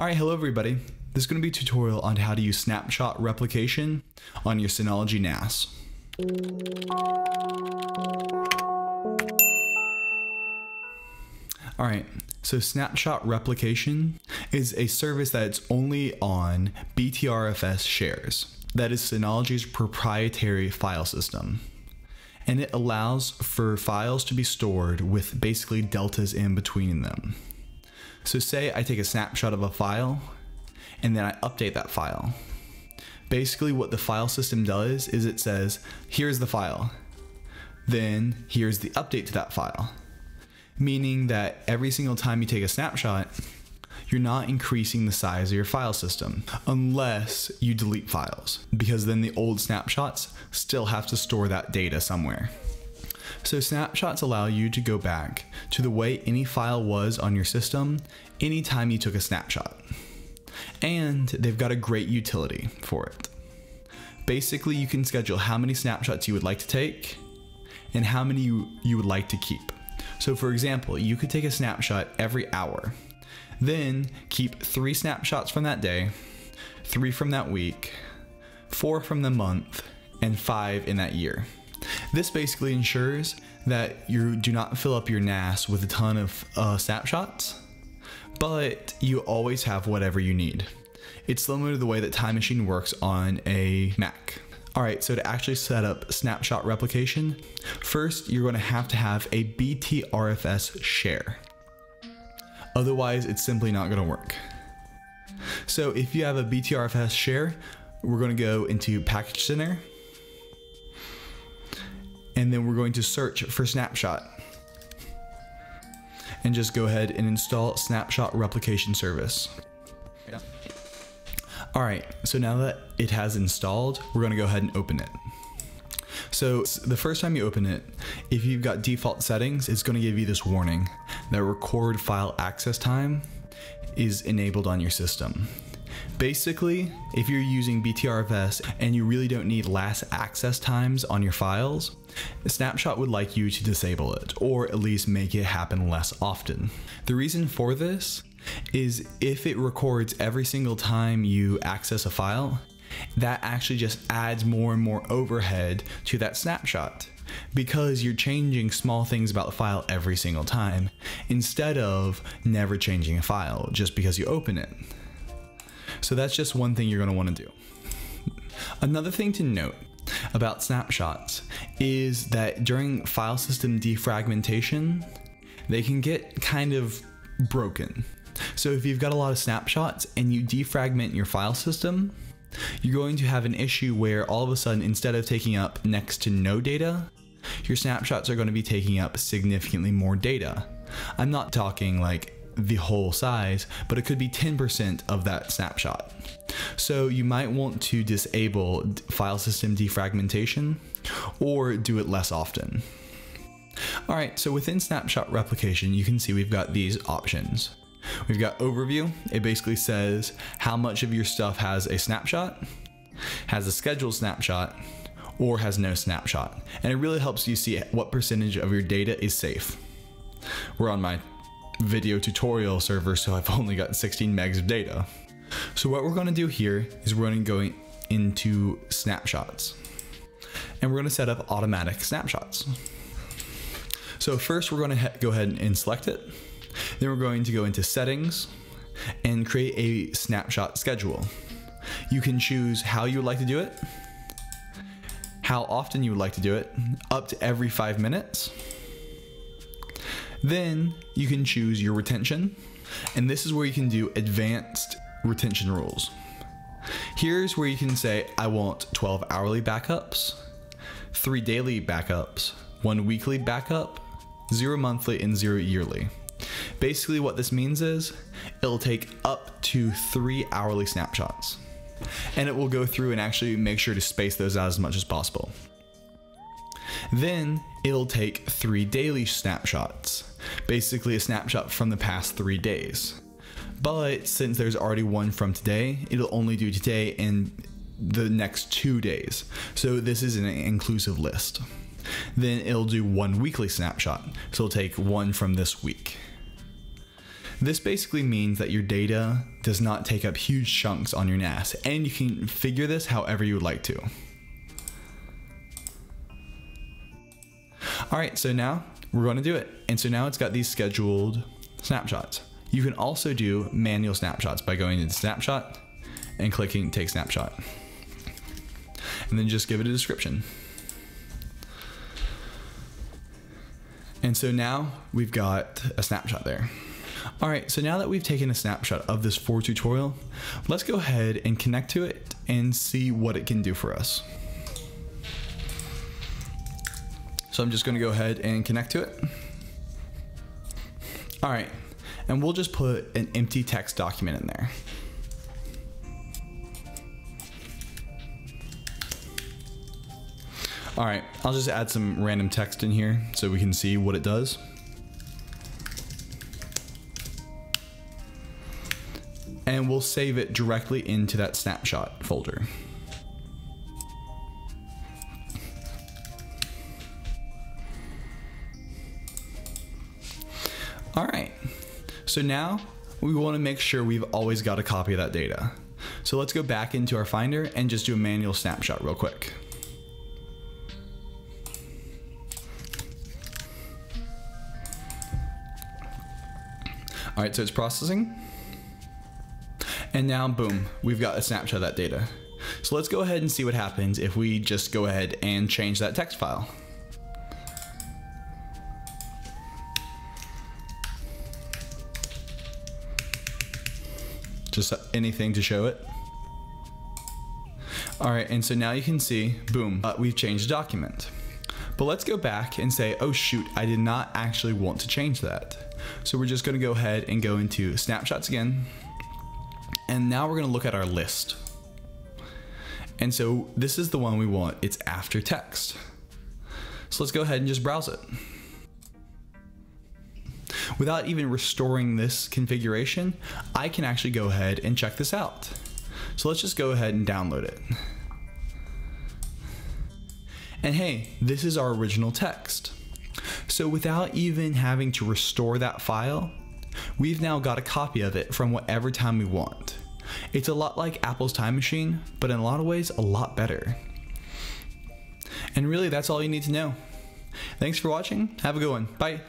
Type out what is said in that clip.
Alright, hello everybody. This is going to be a tutorial on how to use snapshot replication on your Synology NAS. Alright, so snapshot replication is a service that's only on BTRFS shares. That is Synology's proprietary file system. And it allows for files to be stored with basically deltas in between them. So say I take a snapshot of a file and then I update that file. Basically what the file system does is it says, here's the file. Then here's the update to that file. Meaning that every single time you take a snapshot, you're not increasing the size of your file system unless you delete files because then the old snapshots still have to store that data somewhere. So snapshots allow you to go back to the way any file was on your system anytime you took a snapshot. And they've got a great utility for it. Basically, you can schedule how many snapshots you would like to take and how many you, you would like to keep. So for example, you could take a snapshot every hour, then keep three snapshots from that day, three from that week, four from the month, and five in that year. This basically ensures that you do not fill up your NAS with a ton of uh, snapshots, but you always have whatever you need. It's similar to the way that Time Machine works on a Mac. Alright, so to actually set up snapshot replication, first you're going to have to have a BTRFS share. Otherwise, it's simply not going to work. So if you have a BTRFS share, we're going to go into Package Center and then we're going to search for snapshot and just go ahead and install snapshot replication service. All right, so now that it has installed, we're gonna go ahead and open it. So the first time you open it, if you've got default settings, it's gonna give you this warning that record file access time is enabled on your system. Basically, if you're using BTRFS and you really don't need last access times on your files, Snapshot would like you to disable it, or at least make it happen less often. The reason for this is if it records every single time you access a file, that actually just adds more and more overhead to that snapshot because you're changing small things about the file every single time instead of never changing a file just because you open it. So that's just one thing you're going to want to do. Another thing to note about snapshots is that during file system defragmentation, they can get kind of broken. So if you've got a lot of snapshots and you defragment your file system, you're going to have an issue where all of a sudden, instead of taking up next to no data, your snapshots are going to be taking up significantly more data. I'm not talking like the whole size, but it could be 10% of that snapshot. So you might want to disable file system defragmentation or do it less often. All right, so within snapshot replication, you can see we've got these options. We've got overview. It basically says how much of your stuff has a snapshot, has a scheduled snapshot, or has no snapshot. And it really helps you see what percentage of your data is safe. We're on my video tutorial server, so I've only got 16 megs of data. So what we're gonna do here is we're gonna go into snapshots and we're gonna set up automatic snapshots. So first we're gonna go ahead and select it. Then we're going to go into settings and create a snapshot schedule. You can choose how you would like to do it, how often you would like to do it, up to every five minutes. Then you can choose your retention, and this is where you can do advanced retention rules. Here's where you can say, I want 12 hourly backups, three daily backups, one weekly backup, zero monthly, and zero yearly. Basically, what this means is it'll take up to three hourly snapshots, and it will go through and actually make sure to space those out as much as possible. Then it'll take three daily snapshots, basically a snapshot from the past three days. But since there's already one from today, it'll only do today and the next two days. So this is an inclusive list. Then it'll do one weekly snapshot. So it'll take one from this week. This basically means that your data does not take up huge chunks on your NAS, and you can figure this however you would like to. All right, so now we're going to do it. And so now it's got these scheduled snapshots. You can also do manual snapshots by going into snapshot and clicking take snapshot. And then just give it a description. And so now we've got a snapshot there. All right, so now that we've taken a snapshot of this for tutorial, let's go ahead and connect to it and see what it can do for us. So I'm just gonna go ahead and connect to it. All right, and we'll just put an empty text document in there. All right, I'll just add some random text in here so we can see what it does. And we'll save it directly into that snapshot folder. All right, so now we want to make sure we've always got a copy of that data. So let's go back into our Finder and just do a manual snapshot real quick. All right, so it's processing. And now, boom, we've got a snapshot of that data. So let's go ahead and see what happens if we just go ahead and change that text file. Just anything to show it. All right, and so now you can see, boom, uh, we've changed the document. But let's go back and say, oh shoot, I did not actually want to change that. So we're just gonna go ahead and go into snapshots again. And now we're gonna look at our list. And so this is the one we want, it's after text. So let's go ahead and just browse it. Without even restoring this configuration, I can actually go ahead and check this out. So let's just go ahead and download it. And hey, this is our original text. So without even having to restore that file, we've now got a copy of it from whatever time we want. It's a lot like Apple's Time Machine, but in a lot of ways, a lot better. And really, that's all you need to know. Thanks for watching. Have a good one. Bye.